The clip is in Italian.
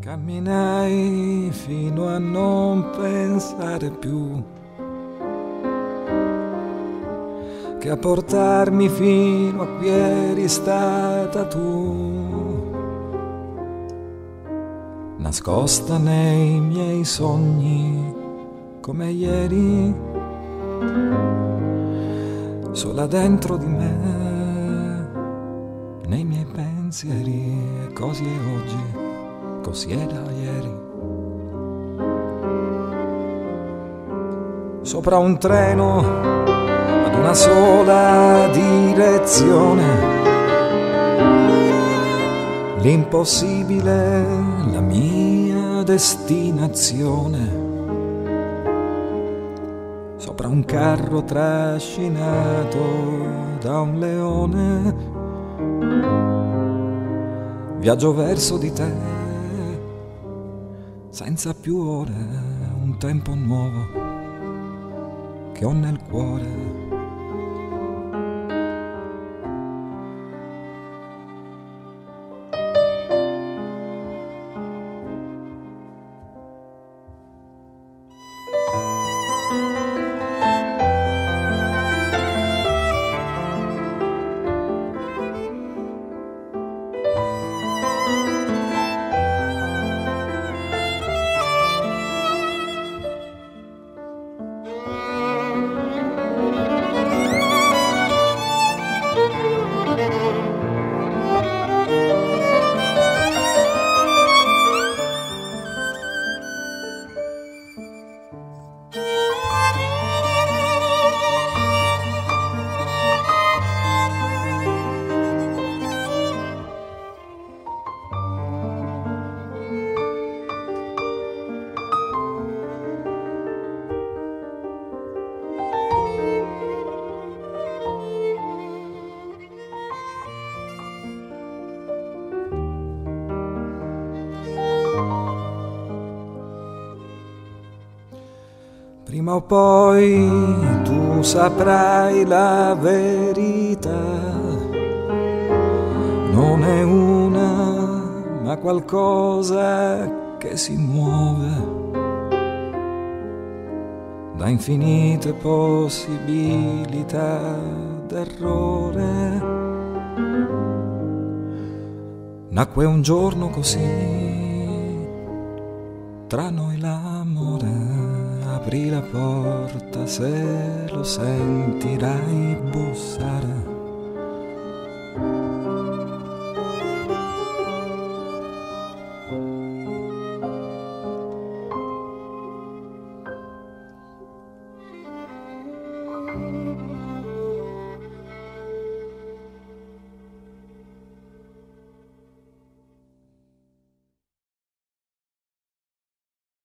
Camminai fino a non pensare più che a portarmi fino a qui eri stata tu, nascosta nei miei sogni come ieri, sola dentro di me, nei miei pensieri, così è oggi così era ieri. Sopra un treno ad una sola direzione. L'impossibile, la mia destinazione. Sopra un carro trascinato da un leone. Viaggio verso di te senza più ore, un tempo nuovo che ho nel cuore. Prima o poi tu saprai la verità. Non è una, ma qualcosa che si muove da infinite possibilità d'errore. Nacque un giorno così, tra noi l'amore apri la porta se lo sentirai bussare.